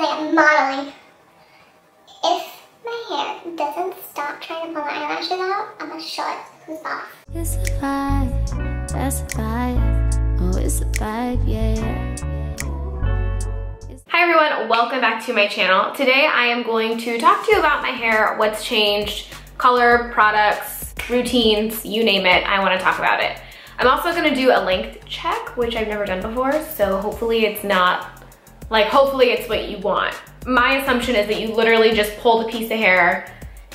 really modeling. If my hair doesn't stop trying to pull my eyelashes out, I'm gonna show it who's boss. It's a vibe, that's a vibe. Oh, it's a vibe, yeah. Hi everyone, welcome back to my channel. Today I am going to talk to you about my hair, what's changed, color, products, routines, you name it, I wanna talk about it. I'm also gonna do a length check, which I've never done before, so hopefully it's not, like hopefully it's what you want. My assumption is that you literally just pull the piece of hair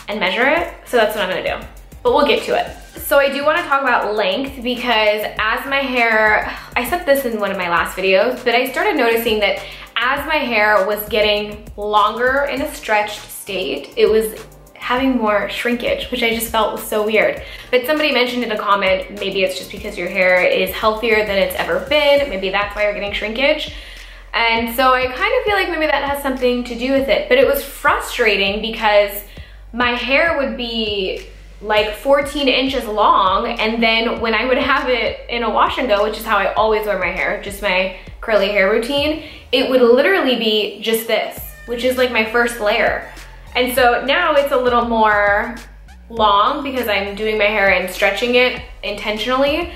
and measure it, so that's what I'm gonna do. But we'll get to it. So I do wanna talk about length because as my hair, I said this in one of my last videos, but I started noticing that as my hair was getting longer in a stretched state, it was having more shrinkage, which I just felt was so weird. But somebody mentioned in a comment, maybe it's just because your hair is healthier than it's ever been. Maybe that's why you're getting shrinkage. And so I kind of feel like maybe that has something to do with it. But it was frustrating because my hair would be like 14 inches long and then when I would have it in a wash and go, which is how I always wear my hair, just my curly hair routine, it would literally be just this, which is like my first layer. And so now it's a little more long because I'm doing my hair and stretching it intentionally.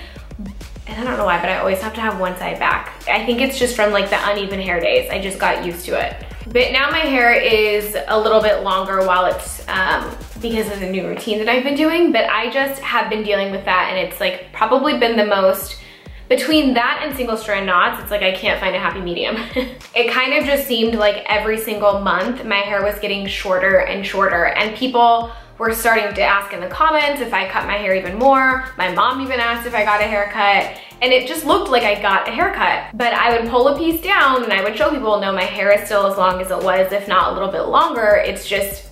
And I don't know why, but I always have to have one side back. I think it's just from like the uneven hair days. I just got used to it. But now my hair is a little bit longer while it's, um, because of the new routine that I've been doing, but I just have been dealing with that and it's like probably been the most between that and single strand knots, it's like I can't find a happy medium. it kind of just seemed like every single month my hair was getting shorter and shorter and people were starting to ask in the comments if I cut my hair even more. My mom even asked if I got a haircut and it just looked like I got a haircut. But I would pull a piece down and I would show people, no, my hair is still as long as it was, if not a little bit longer. It's just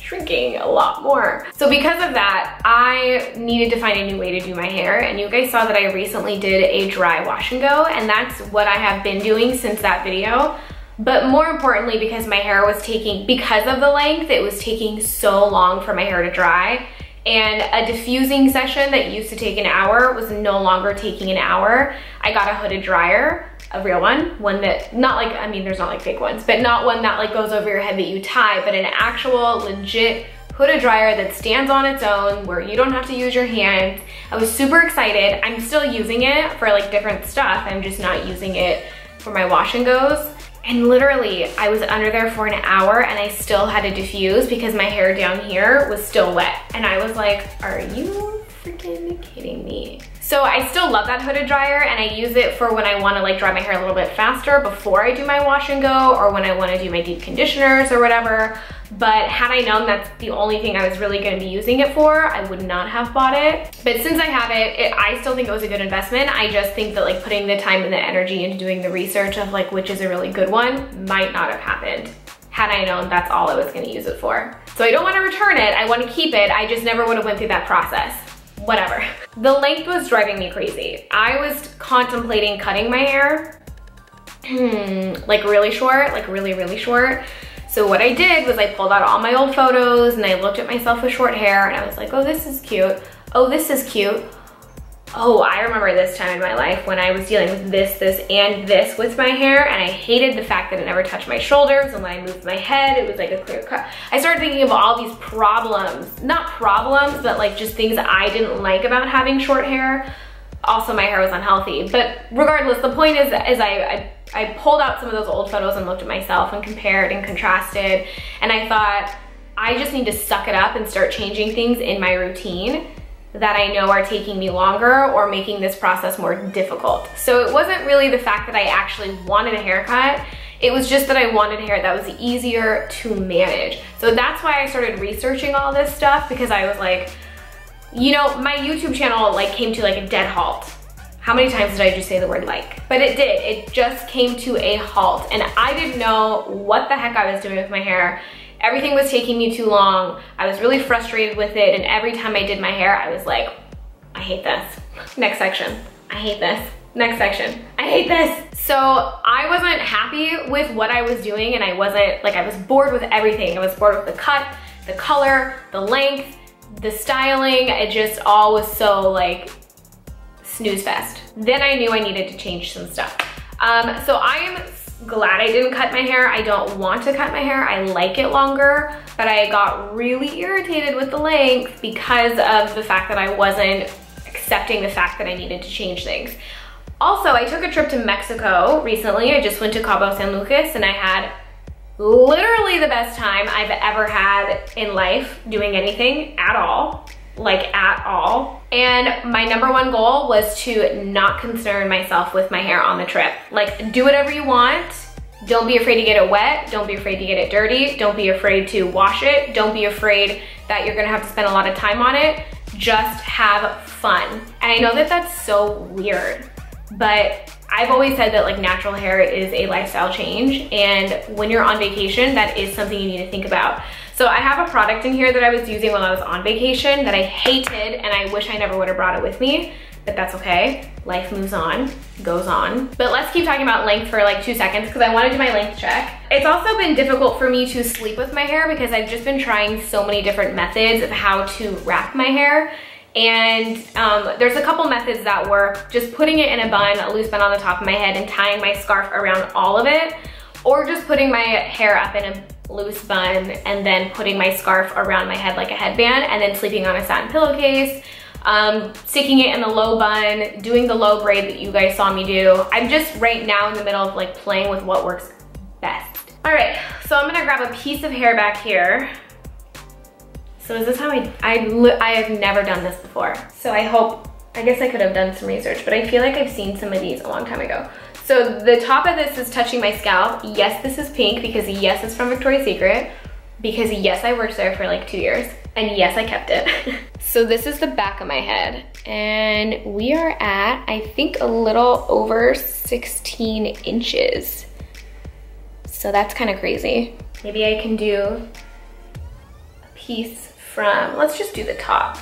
shrinking a lot more. So because of that, I needed to find a new way to do my hair. And you guys saw that I recently did a dry wash and go. And that's what I have been doing since that video. But more importantly, because my hair was taking, because of the length, it was taking so long for my hair to dry. And a diffusing session that used to take an hour was no longer taking an hour. I got a hooded dryer a real one, one that, not like, I mean, there's not like fake ones, but not one that like goes over your head that you tie, but an actual legit hooded dryer that stands on its own where you don't have to use your hands. I was super excited. I'm still using it for like different stuff. I'm just not using it for my wash and goes. And literally, I was under there for an hour and I still had to diffuse because my hair down here was still wet. And I was like, are you freaking kidding me? So I still love that hooded dryer and I use it for when I wanna like dry my hair a little bit faster before I do my wash and go or when I wanna do my deep conditioners or whatever. But had I known that's the only thing I was really gonna be using it for, I would not have bought it. But since I have it, it, I still think it was a good investment. I just think that like putting the time and the energy into doing the research of like which is a really good one might not have happened had I known that's all I was gonna use it for. So I don't wanna return it, I wanna keep it, I just never would have went through that process whatever. The length was driving me crazy. I was contemplating cutting my hair, like really short, like really, really short. So what I did was I pulled out all my old photos and I looked at myself with short hair and I was like, oh, this is cute. Oh, this is cute. Oh, I remember this time in my life when I was dealing with this, this, and this with my hair, and I hated the fact that it never touched my shoulders, and when I moved my head, it was like a clear cut. I started thinking of all these problems, not problems, but like just things I didn't like about having short hair. Also, my hair was unhealthy, but regardless, the point is, is I, I, I pulled out some of those old photos and looked at myself and compared and contrasted, and I thought, I just need to suck it up and start changing things in my routine that I know are taking me longer or making this process more difficult. So it wasn't really the fact that I actually wanted a haircut, it was just that I wanted hair that was easier to manage. So that's why I started researching all this stuff because I was like, you know, my YouTube channel like came to like a dead halt. How many times did I just say the word like? But it did, it just came to a halt and I didn't know what the heck I was doing with my hair Everything was taking me too long. I was really frustrated with it. And every time I did my hair, I was like, I hate this. Next section. I hate this. Next section. I hate this. So I wasn't happy with what I was doing and I wasn't, like I was bored with everything. I was bored with the cut, the color, the length, the styling. It just all was so like snooze fest. Then I knew I needed to change some stuff. Um, so I am glad I didn't cut my hair. I don't want to cut my hair. I like it longer, but I got really irritated with the length because of the fact that I wasn't accepting the fact that I needed to change things. Also, I took a trip to Mexico recently. I just went to Cabo San Lucas and I had literally the best time I've ever had in life doing anything at all like at all. And my number one goal was to not concern myself with my hair on the trip. Like do whatever you want. Don't be afraid to get it wet. Don't be afraid to get it dirty. Don't be afraid to wash it. Don't be afraid that you're gonna have to spend a lot of time on it. Just have fun. And I know that that's so weird, but I've always said that like natural hair is a lifestyle change and when you're on vacation, that is something you need to think about. So I have a product in here that I was using while I was on vacation that I hated and I wish I never would have brought it with me, but that's okay. Life moves on, goes on. But let's keep talking about length for like two seconds because I wanna do my length check. It's also been difficult for me to sleep with my hair because I've just been trying so many different methods of how to wrap my hair. And um, there's a couple methods that work. Just putting it in a bun, a loose bun on the top of my head and tying my scarf around all of it, or just putting my hair up in a loose bun and then putting my scarf around my head like a headband and then sleeping on a satin pillowcase, um, sticking it in the low bun, doing the low braid that you guys saw me do. I'm just right now in the middle of like playing with what works best. All right, so I'm gonna grab a piece of hair back here. So is this how I, I, I have never done this before. So I hope, I guess I could have done some research, but I feel like I've seen some of these a long time ago. So the top of this is touching my scalp. Yes, this is pink because yes, it's from Victoria's Secret. Because yes, I worked there for like two years. And yes, I kept it. so this is the back of my head. And we are at, I think, a little over 16 inches. So that's kind of crazy. Maybe I can do a piece from, let's just do the top.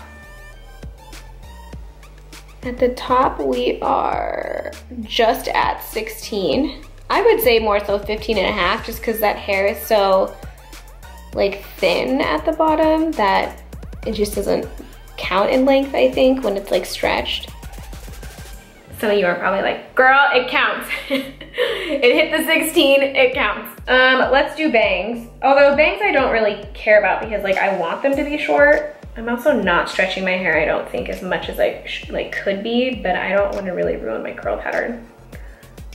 At the top, we are just at 16. I would say more so 15 and a half just because that hair is so like thin at the bottom that it just doesn't count in length, I think, when it's like stretched. Some of you are probably like, girl, it counts. it hit the 16, it counts. Um, let's do bangs. Although bangs I don't really care about because like I want them to be short. I'm also not stretching my hair, I don't think, as much as I like could be, but I don't want to really ruin my curl pattern.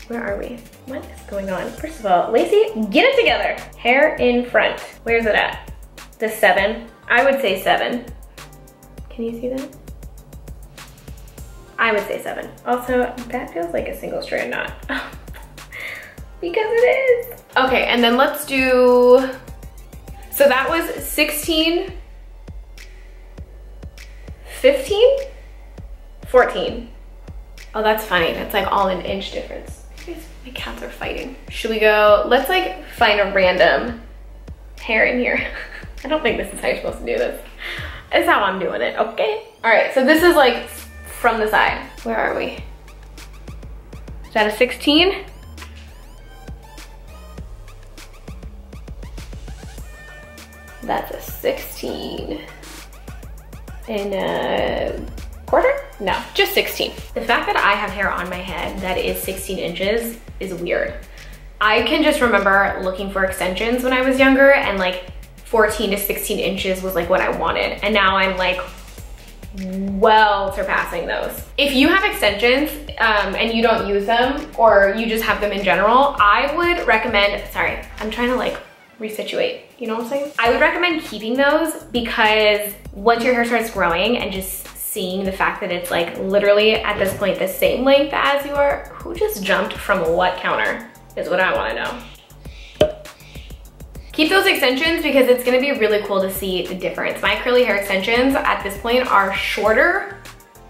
Where are we? What is going on? First of all, Lacie, get it together. Hair in front. Where's it at? The seven. I would say seven. Can you see that? I would say seven. Also, that feels like a single strand knot. because it is. Okay, and then let's do, so that was 16 15? 14. Oh, that's funny. That's like all an inch difference. My cats are fighting. Should we go, let's like find a random hair in here. I don't think this is how you're supposed to do this. It's how I'm doing it, okay? All right, so this is like from the side. Where are we? Is that a 16? That's a 16 And a quarter? No, just 16. The fact that I have hair on my head that is 16 inches is weird. I can just remember looking for extensions when I was younger and like 14 to 16 inches was like what I wanted. And now I'm like well surpassing those. If you have extensions um, and you don't use them or you just have them in general, I would recommend, sorry, I'm trying to like resituate, you know what I'm saying? I would recommend keeping those because once your hair starts growing and just seeing the fact that it's like literally at this point the same length as your, who just jumped from what counter is what I wanna know. Keep those extensions because it's gonna be really cool to see the difference. My curly hair extensions at this point are shorter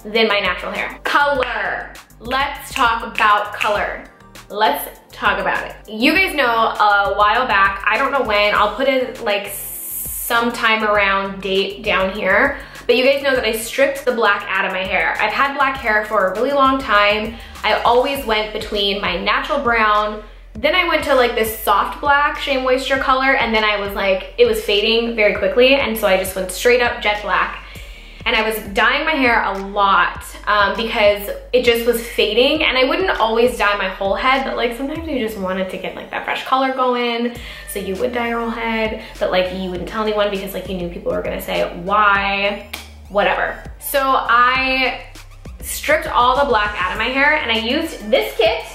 than my natural hair. Color. Let's talk about color. Let's talk about it. You guys know a while back, I don't know when, I'll put it like sometime around date down here, but you guys know that I stripped the black out of my hair. I've had black hair for a really long time. I always went between my natural brown, then I went to like this soft black Shea Moisture color, and then I was like, it was fading very quickly, and so I just went straight up jet black. and I was dyeing my hair a lot um, because it just was fading and I wouldn't always dye my whole head but like sometimes you just wanted to get like that fresh color going so you would dye your whole head but like you wouldn't tell anyone because like you knew people were gonna say why whatever so I stripped all the black out of my hair and I used this kit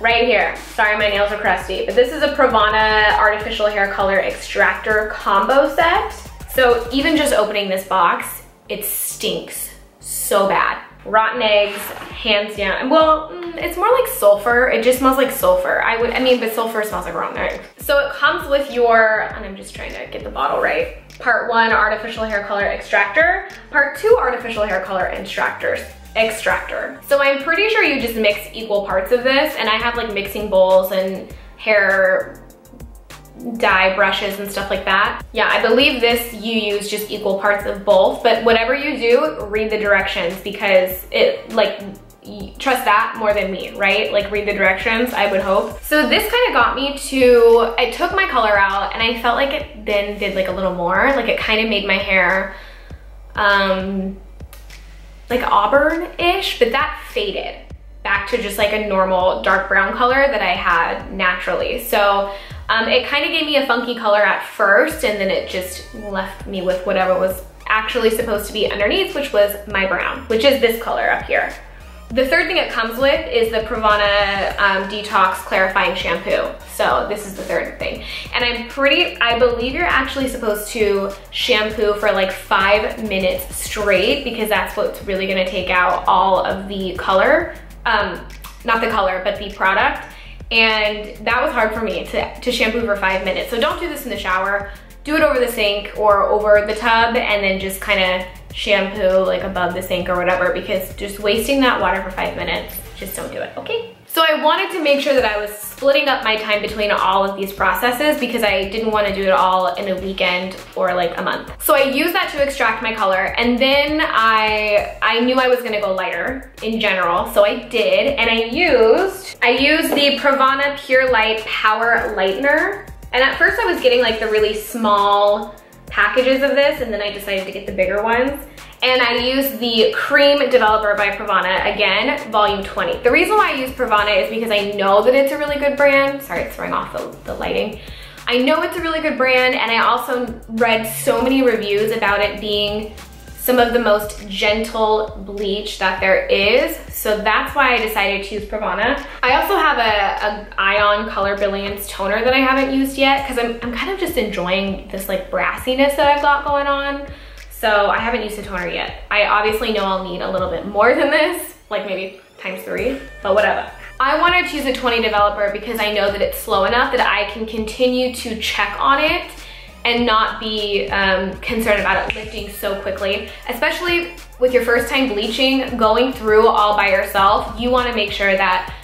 right here. Sorry, my nails are crusty, but this is a Pravana Artificial Hair Color Extractor combo set. So even just opening this box, it stinks so bad. Rotten eggs, hands down. Well, mm, it's more like sulfur. It just smells like sulfur. I would, I mean, but sulfur smells like rotten eggs. So it comes with your, and I'm just trying to get the bottle right. Part one, artificial hair color extractor. Part two, artificial hair color extractors extractor. So I'm pretty sure you just mix equal parts of this and I have like mixing bowls and hair dye brushes and stuff like that. Yeah, I believe this you use just equal parts of both, but whatever you do, read the directions because it like trust that more than me, right? Like read the directions, I would hope. So this kind of got me to, I took my color out and I felt like it then did like a little more, like it kind of made my hair um, like auburn-ish, but that faded back to just like a normal dark brown color that I had naturally. So um, it kind of gave me a funky color at first and then it just left me with whatever was actually supposed to be underneath, which was my brown, which is this color up here. The third thing it comes with is the Pravana um, Detox Clarifying Shampoo. So this is the third thing. And I'm pretty, I believe you're actually supposed to shampoo for like five minutes straight because that's what's really gonna take out all of the color. Um, not the color, but the product. And that was hard for me to, to shampoo for five minutes. So don't do this in the shower. Do it over the sink or over the tub and then just kind of shampoo like above the sink or whatever because just wasting that water for five minutes, just don't do it, okay? So I wanted to make sure that I was splitting up my time between all of these processes because I didn't want to do it all in a weekend or like a month. So I used that to extract my color and then I I knew I was gonna go lighter in general, so I did and I used I used the Pravana Pure Light Power Lightener. And at first I was getting like the really small packages of this and then I decided to get the bigger ones. And I use the Cream Developer by Pravana, again, volume 20. The reason why I use Pravana is because I know that it's a really good brand. Sorry, it's throwing off the, the lighting. I know it's a really good brand and I also read so many reviews about it being some of the most gentle bleach that there is. So that's why I decided to use Pravana. I also have a, a Ion Color Brilliance toner that I haven't used yet because I'm, I'm kind of just enjoying this like brassiness that I've got going on. So I haven't used the toner yet. I obviously know I'll need a little bit more than this, like maybe times three, but whatever. I wanted to use a 20 developer because I know that it's slow enough that I can continue to check on it and not be um, concerned about it lifting so quickly. Especially with your first time bleaching, going through all by yourself, you wanna make sure that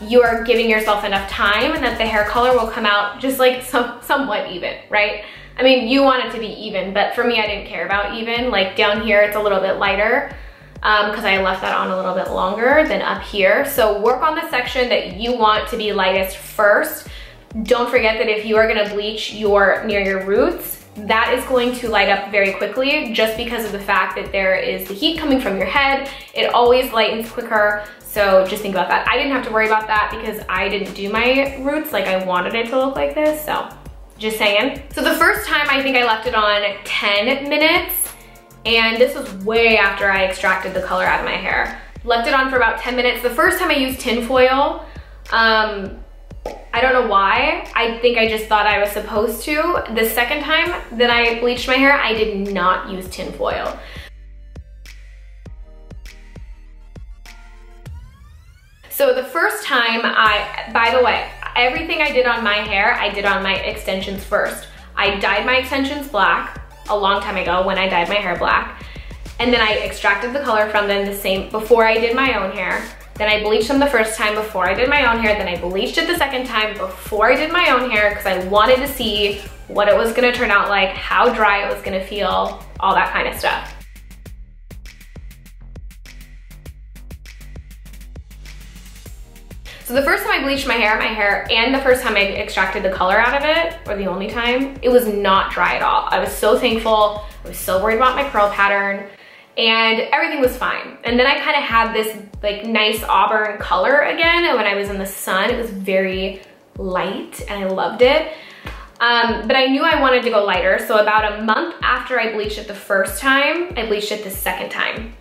you are giving yourself enough time and that the hair color will come out just like some, somewhat even, right? I mean, you want it to be even, but for me, I didn't care about even. Like down here, it's a little bit lighter because um, I left that on a little bit longer than up here. So work on the section that you want to be lightest first don't forget that if you are gonna bleach your near your roots, that is going to light up very quickly just because of the fact that there is the heat coming from your head. It always lightens quicker. So just think about that. I didn't have to worry about that because I didn't do my roots like I wanted it to look like this. So just saying. So the first time I think I left it on 10 minutes and this was way after I extracted the color out of my hair. Left it on for about 10 minutes. The first time I used tinfoil, um, I don't know why. I think I just thought I was supposed to. The second time that I bleached my hair, I did not use tinfoil. So the first time I, by the way, everything I did on my hair, I did on my extensions first. I dyed my extensions black a long time ago when I dyed my hair black. And then I extracted the color from them the same before I did my own hair. Then I bleached them the first time before I did my own hair. Then I bleached it the second time before I did my own hair because I wanted to see what it was gonna turn out like, how dry it was gonna feel, all that kind of stuff. So the first time I bleached my hair, my hair, and the first time I extracted the color out of it, or the only time, it was not dry at all. I was so thankful. I was so worried about my curl pattern. And everything was fine. And then I kind of had this like nice auburn color again. And when I was in the sun, it was very light and I loved it. Um, but I knew I wanted to go lighter. So about a month after I bleached it the first time, I bleached it the second time,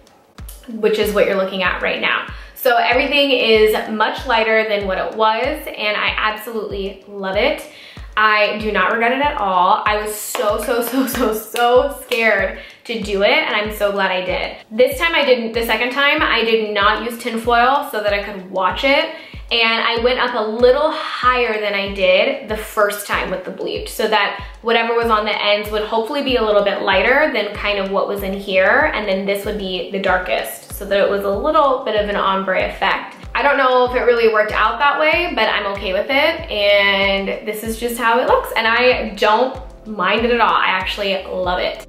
which is what you're looking at right now. So everything is much lighter than what it was and I absolutely love it. I do not regret it at all. I was so, so, so, so, so scared to do it and I'm so glad I did. This time I didn't, the second time I did not use tinfoil so that I could watch it and I went up a little higher than I did the first time with the bleach so that whatever was on the ends would hopefully be a little bit lighter than kind of what was in here and then this would be the darkest so that it was a little bit of an ombre effect. I don't know if it really worked out that way, but I'm okay with it and this is just how it looks and I don't mind it at all. I actually love it.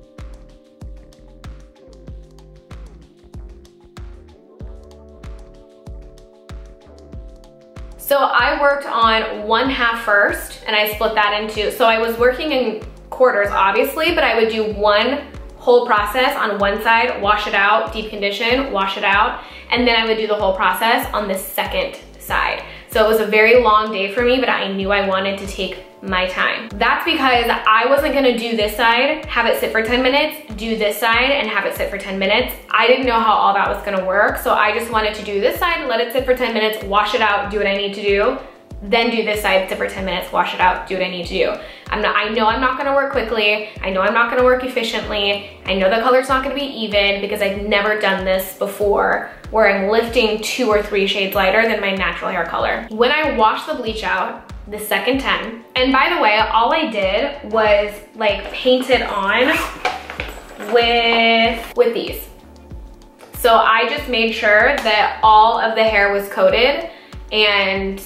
So I worked on one half first and I split that into, so I was working in quarters obviously, but I would do one whole process on one side, wash it out, deep condition, wash it out, and then I would do the whole process on the second side. So it was a very long day for me, but I knew I wanted to take my time. That's because I wasn't gonna do this side, have it sit for 10 minutes, do this side and have it sit for 10 minutes. I didn't know how all that was gonna work, so I just wanted to do this side, let it sit for 10 minutes, wash it out, do what I need to do, then do this side, sit for 10 minutes, wash it out, do what I need to do. I'm not, I know I'm not gonna work quickly. I know I'm not gonna work efficiently. I know the color's not gonna be even because I've never done this before where I'm lifting two or three shades lighter than my natural hair color. When I wash the bleach out, the second time, and by the way, all I did was like paint it on with, with these. So I just made sure that all of the hair was coated and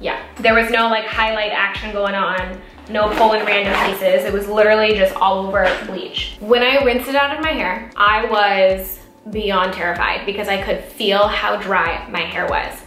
yeah, there was no like highlight action going on, no pulling random pieces. It was literally just all over bleach. When I rinsed it out of my hair, I was beyond terrified because I could feel how dry my hair was.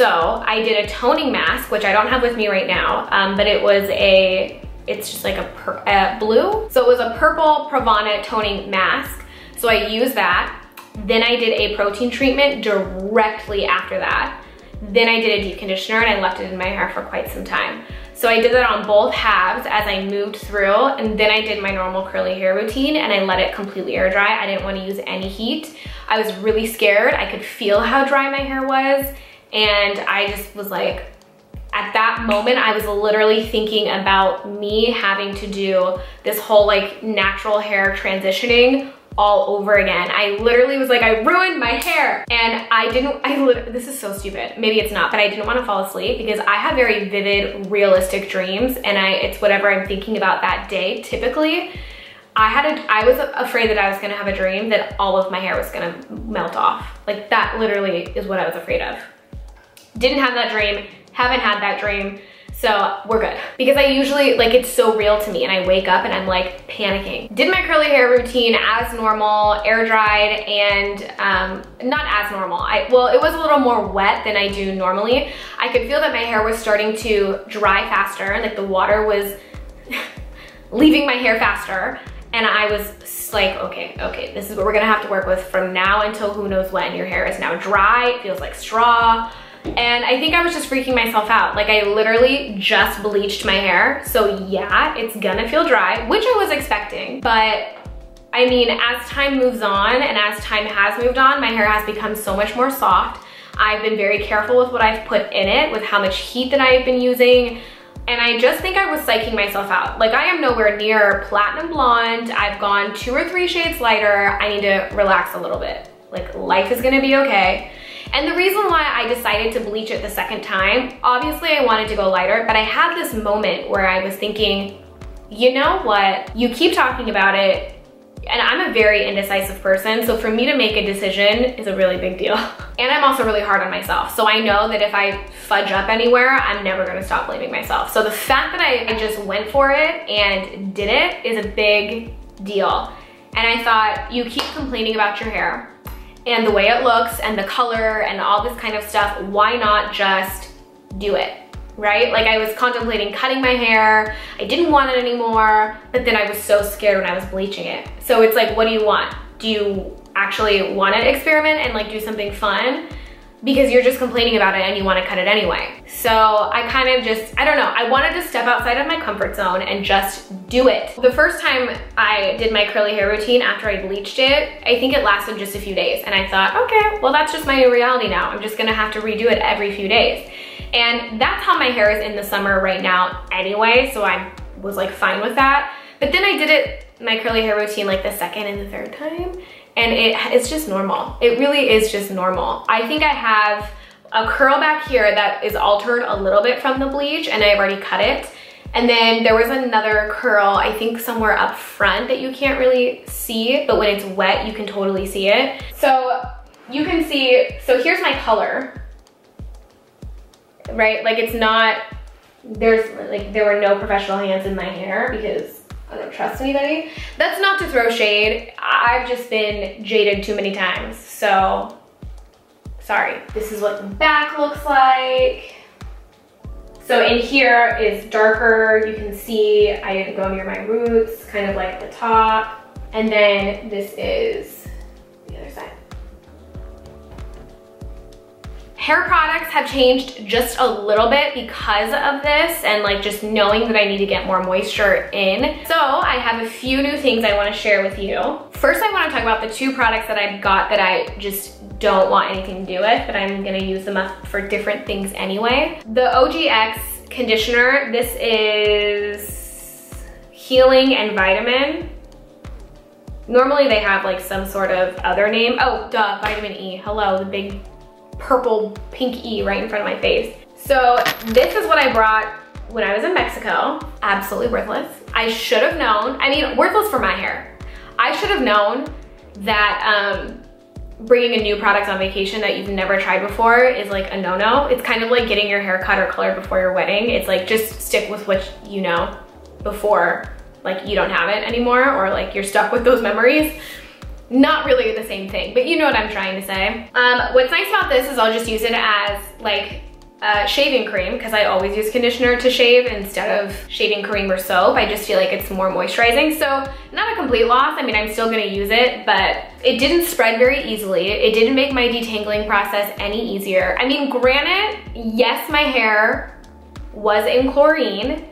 So I did a toning mask, which I don't have with me right now, um, but it was a, it's just like a, a blue. So it was a purple Pravana toning mask. So I used that. Then I did a protein treatment directly after that. Then I did a deep conditioner and I left it in my hair for quite some time. So I did that on both halves as I moved through and then I did my normal curly hair routine and I let it completely air dry. I didn't want to use any heat. I was really scared. I could feel how dry my hair was and I just was like, at that moment, I was literally thinking about me having to do this whole like natural hair transitioning all over again. I literally was like, I ruined my hair. And I didn't, I this is so stupid. Maybe it's not, but I didn't want to fall asleep because I have very vivid, realistic dreams and I, it's whatever I'm thinking about that day, typically. I had a, I was afraid that I was gonna have a dream that all of my hair was gonna melt off. Like that literally is what I was afraid of. Didn't have that dream, haven't had that dream. So we're good. Because I usually, like it's so real to me and I wake up and I'm like panicking. Did my curly hair routine as normal, air dried and um, not as normal. I Well, it was a little more wet than I do normally. I could feel that my hair was starting to dry faster like the water was leaving my hair faster. And I was like, okay, okay, this is what we're gonna have to work with from now until who knows when. Your hair is now dry, it feels like straw. And I think I was just freaking myself out. Like I literally just bleached my hair. So yeah, it's gonna feel dry, which I was expecting. But I mean, as time moves on and as time has moved on, my hair has become so much more soft. I've been very careful with what I've put in it, with how much heat that I've been using. And I just think I was psyching myself out. Like I am nowhere near platinum blonde. I've gone two or three shades lighter. I need to relax a little bit. Like life is gonna be okay. And the reason why I decided to bleach it the second time, obviously I wanted to go lighter, but I had this moment where I was thinking, you know what? You keep talking about it, and I'm a very indecisive person, so for me to make a decision is a really big deal. And I'm also really hard on myself. So I know that if I fudge up anywhere, I'm never gonna stop blaming myself. So the fact that I, I just went for it and did it is a big deal. And I thought, you keep complaining about your hair and the way it looks and the color and all this kind of stuff, why not just do it? right? Like I was contemplating cutting my hair. I didn't want it anymore, but then I was so scared when I was bleaching it. So it's like, what do you want? Do you actually want to experiment and like do something fun? Because you're just complaining about it and you wanna cut it anyway. So I kind of just, I don't know, I wanted to step outside of my comfort zone and just do it. The first time I did my curly hair routine after I bleached it, I think it lasted just a few days. And I thought, okay, well that's just my new reality now. I'm just gonna have to redo it every few days. And that's how my hair is in the summer right now anyway, so I was like fine with that. But then I did it, my curly hair routine like the second and the third time and it, it's just normal. It really is just normal. I think I have a curl back here that is altered a little bit from the bleach and I've already cut it. And then there was another curl, I think somewhere up front that you can't really see, but when it's wet, you can totally see it. So you can see, so here's my color, right? Like it's not, there's like, there were no professional hands in my hair because I don't trust anybody. That's not to throw shade. I've just been jaded too many times. So, sorry. This is what the back looks like. So in here is darker. You can see I didn't go near my roots, kind of like the top. And then this is Hair products have changed just a little bit because of this and like just knowing that I need to get more moisture in. So I have a few new things I wanna share with you. First, I wanna talk about the two products that I've got that I just don't want anything to do with, but I'm gonna use them up for different things anyway. The OGX conditioner, this is healing and vitamin. Normally they have like some sort of other name. Oh, duh, vitamin E. Hello, the big purple pink E right in front of my face. So this is what I brought when I was in Mexico. Absolutely worthless. I should have known, I mean, worthless for my hair. I should have known that um, bringing a new product on vacation that you've never tried before is like a no-no. It's kind of like getting your hair cut or colored before your wedding. It's like just stick with what you know before like you don't have it anymore or like you're stuck with those memories. Not really the same thing, but you know what I'm trying to say. Um, what's nice about this is I'll just use it as like uh, shaving cream because I always use conditioner to shave instead of shaving cream or soap. I just feel like it's more moisturizing. So not a complete loss. I mean, I'm still gonna use it, but it didn't spread very easily. It didn't make my detangling process any easier. I mean, granted, yes, my hair was in chlorine.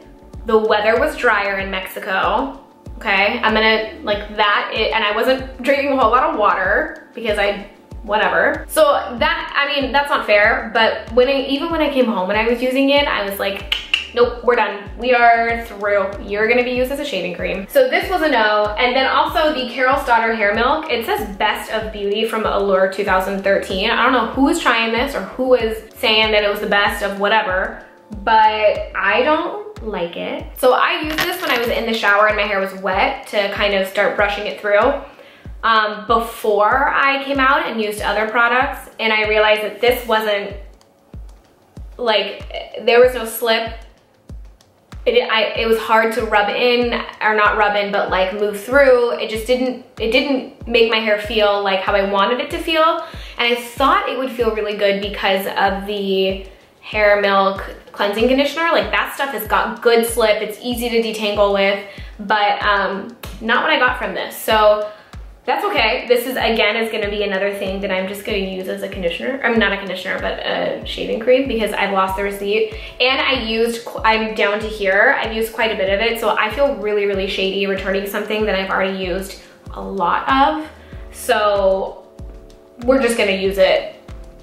The weather was drier in Mexico okay? I'm gonna, like that, it, and I wasn't drinking a whole lot of water because I, whatever. So that, I mean, that's not fair, but when I, even when I came home and I was using it, I was like, nope, we're done. We are through. You're gonna be used as a shaving cream. So this was a no. And then also the Carol's Daughter Hair Milk. It says Best of Beauty from Allure 2013. I don't know who was trying this or who was saying that it was the best of whatever, but I don't like it. So I used this when I was in the shower and my hair was wet to kind of start brushing it through um, before I came out and used other products. And I realized that this wasn't like, there was no slip. It, I, it was hard to rub in, or not rub in, but like move through. It just didn't, it didn't make my hair feel like how I wanted it to feel. And I thought it would feel really good because of the hair milk cleansing conditioner. Like that stuff has got good slip. It's easy to detangle with, but um, not what I got from this. So that's okay. This is, again, is gonna be another thing that I'm just gonna use as a conditioner. I'm not a conditioner, but a shaving cream because I've lost the receipt. And I used, I'm down to here. I've used quite a bit of it. So I feel really, really shady returning something that I've already used a lot of. So we're just gonna use it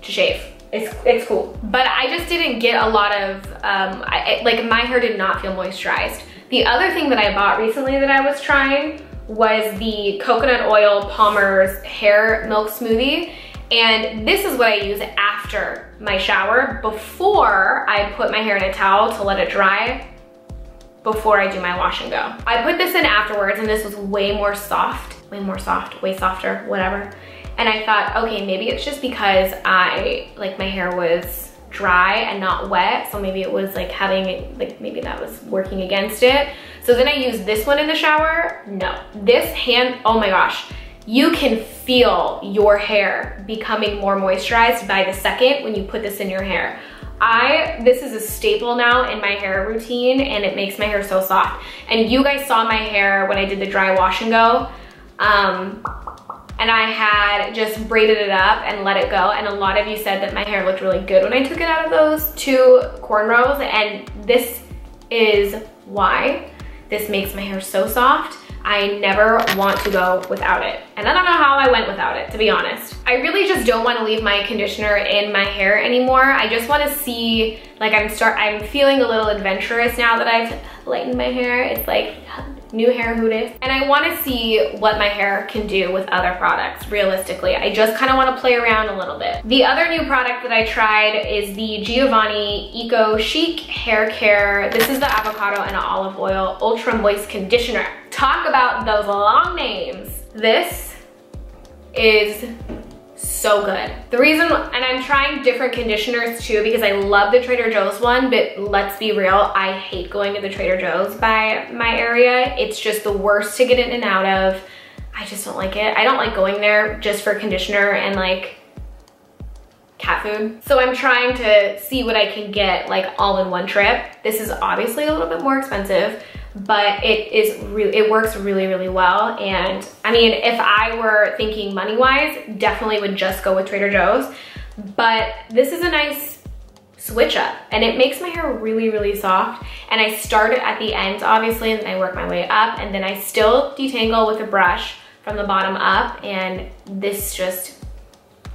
to shave. It's, it's cool. But I just didn't get a lot of, um, I, like my hair did not feel moisturized. The other thing that I bought recently that I was trying was the coconut oil Palmer's hair milk smoothie. And this is what I use after my shower before I put my hair in a towel to let it dry before I do my wash and go. I put this in afterwards and this was way more soft, way more soft, way softer, whatever. And I thought, okay, maybe it's just because I, like my hair was dry and not wet. So maybe it was like having, like maybe that was working against it. So then I used this one in the shower. No, this hand, oh my gosh. You can feel your hair becoming more moisturized by the second when you put this in your hair. I, this is a staple now in my hair routine and it makes my hair so soft. And you guys saw my hair when I did the dry wash and go. Um, and I had just braided it up and let it go. And a lot of you said that my hair looked really good when I took it out of those two cornrows. And this is why this makes my hair so soft. I never want to go without it. And I don't know how I went without it, to be honest. I really just don't want to leave my conditioner in my hair anymore. I just want to see, like I'm start, I'm feeling a little adventurous now that I've lightened my hair. It's like new hair who dis. And I wanna see what my hair can do with other products, realistically. I just kinda wanna play around a little bit. The other new product that I tried is the Giovanni Eco Chic Hair Care. This is the avocado and olive oil ultra moist conditioner. Talk about those long names. This is so good. The reason, and I'm trying different conditioners too because I love the Trader Joe's one, but let's be real, I hate going to the Trader Joe's by my area. It's just the worst to get in and out of. I just don't like it. I don't like going there just for conditioner and like cat food. So I'm trying to see what I can get like all in one trip. This is obviously a little bit more expensive, but it is really, it works really, really well. And I mean, if I were thinking money-wise, definitely would just go with Trader Joe's. But this is a nice switch up and it makes my hair really, really soft. And I start it at the ends, obviously, and then I work my way up and then I still detangle with a brush from the bottom up. And this just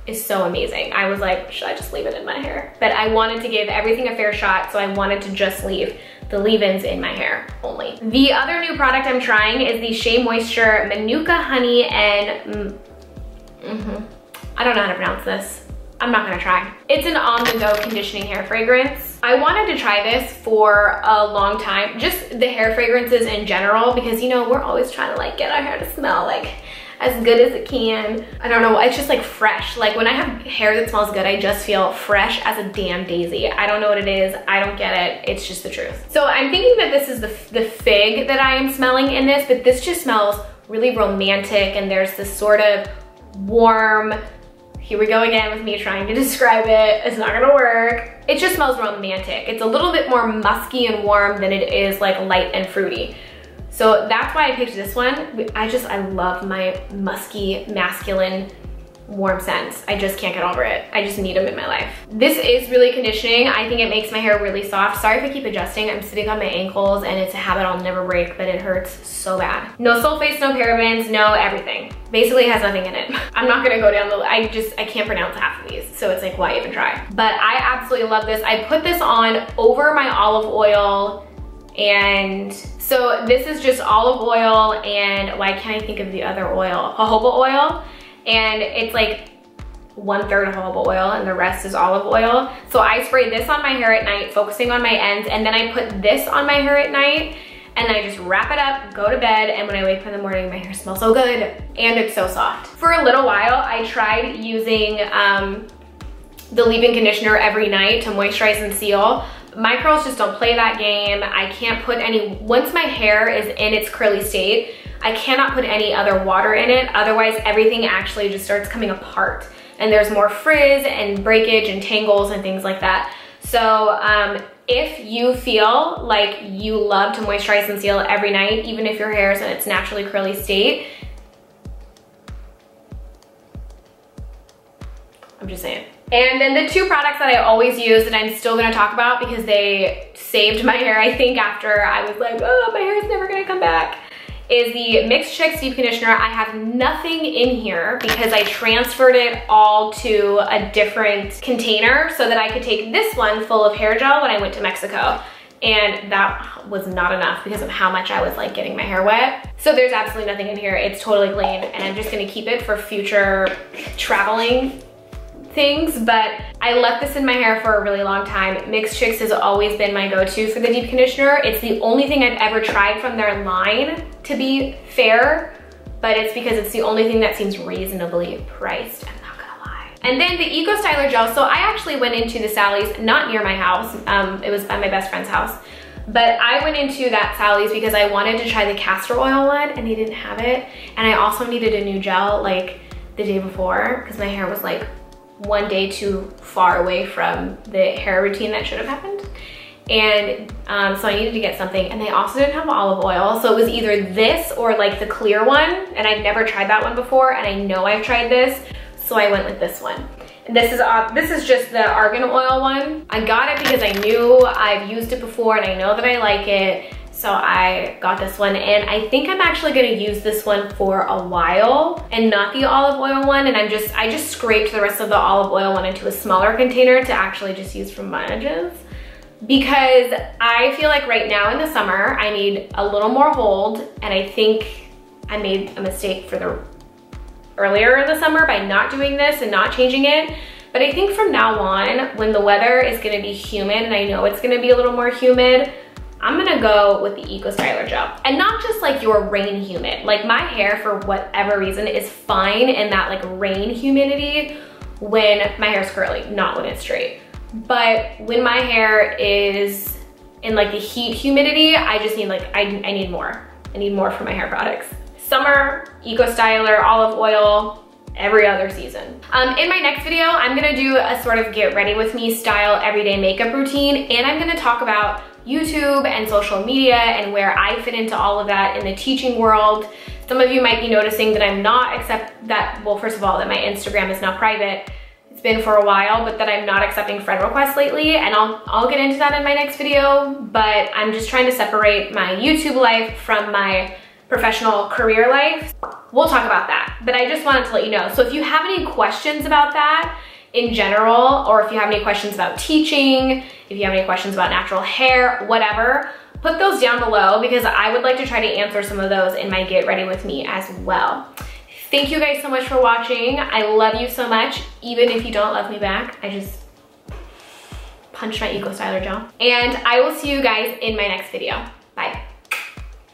is so amazing. I was like, should I just leave it in my hair? But I wanted to give everything a fair shot, so I wanted to just leave the leave-ins in my hair only. The other new product I'm trying is the Shea Moisture Manuka Honey and, mm, mm -hmm. I don't know how to pronounce this. I'm not gonna try. It's an on-the-go conditioning hair fragrance. I wanted to try this for a long time, just the hair fragrances in general, because you know, we're always trying to like get our hair to smell like as good as it can. I don't know, it's just like fresh. Like when I have hair that smells good, I just feel fresh as a damn daisy. I don't know what it is, I don't get it, it's just the truth. So I'm thinking that this is the, the fig that I am smelling in this, but this just smells really romantic and there's this sort of warm, here we go again with me trying to describe it. It's not gonna work. It just smells romantic. It's a little bit more musky and warm than it is like light and fruity. So that's why I picked this one. I just, I love my musky, masculine, warm scents. I just can't get over it. I just need them in my life. This is really conditioning. I think it makes my hair really soft. Sorry if I keep adjusting. I'm sitting on my ankles and it's a habit I'll never break, but it hurts so bad. No sulfates, no parabens, no everything. Basically has nothing in it. I'm not gonna go down the, I just, I can't pronounce half of these. So it's like, why even try? But I absolutely love this. I put this on over my olive oil and so this is just olive oil and why can't I think of the other oil? Jojoba oil. And it's like one third jojoba oil and the rest is olive oil. So I spray this on my hair at night, focusing on my ends, and then I put this on my hair at night and I just wrap it up, go to bed, and when I wake up in the morning, my hair smells so good and it's so soft. For a little while, I tried using um, the leave-in conditioner every night to moisturize and seal, my curls just don't play that game. I can't put any, once my hair is in its curly state, I cannot put any other water in it. Otherwise, everything actually just starts coming apart. And there's more frizz and breakage and tangles and things like that. So um, if you feel like you love to moisturize and seal every night, even if your hair is in its naturally curly state, I'm just saying. And then the two products that I always use that I'm still gonna talk about because they saved my hair, I think, after I was like, oh, my hair is never gonna come back, is the Mixed Chicks Deep Conditioner. I have nothing in here because I transferred it all to a different container so that I could take this one full of hair gel when I went to Mexico. And that was not enough because of how much I was like getting my hair wet. So there's absolutely nothing in here. It's totally clean and I'm just gonna keep it for future traveling things, but I left this in my hair for a really long time. Mixed Chicks has always been my go-to for the deep conditioner. It's the only thing I've ever tried from their line, to be fair, but it's because it's the only thing that seems reasonably priced. I'm not gonna lie. And then the Eco Styler Gel. So I actually went into the Sally's, not near my house. Um, it was by my best friend's house. But I went into that Sally's because I wanted to try the castor oil one and they didn't have it. And I also needed a new gel like the day before because my hair was like one day too far away from the hair routine that should have happened. And um, so I needed to get something and they also didn't have olive oil. So it was either this or like the clear one. And I've never tried that one before and I know I've tried this. So I went with this one. And this is uh, this is just the argan oil one. I got it because I knew I've used it before and I know that I like it. So I got this one and I think I'm actually gonna use this one for a while and not the olive oil one. And I'm just, I just scraped the rest of the olive oil one into a smaller container to actually just use for my edges because I feel like right now in the summer, I need a little more hold and I think I made a mistake for the earlier in the summer by not doing this and not changing it. But I think from now on, when the weather is gonna be humid and I know it's gonna be a little more humid, I'm gonna go with the Eco Styler gel. And not just like your rain humid. Like my hair, for whatever reason, is fine in that like rain humidity when my hair is curly, not when it's straight. But when my hair is in like the heat humidity, I just need like, I, I need more. I need more for my hair products. Summer, Eco Styler, olive oil, every other season. Um, in my next video, I'm gonna do a sort of get ready with me style everyday makeup routine, and I'm gonna talk about YouTube and social media and where I fit into all of that in the teaching world. Some of you might be noticing that I'm not accept that, well, first of all, that my Instagram is now private. It's been for a while, but that I'm not accepting friend requests lately, and I'll, I'll get into that in my next video, but I'm just trying to separate my YouTube life from my professional career life. We'll talk about that, but I just wanted to let you know. So if you have any questions about that, in general, or if you have any questions about teaching, if you have any questions about natural hair, whatever, put those down below because I would like to try to answer some of those in my Get Ready With Me as well. Thank you guys so much for watching. I love you so much, even if you don't love me back. I just punched my Eco Styler jaw. And I will see you guys in my next video.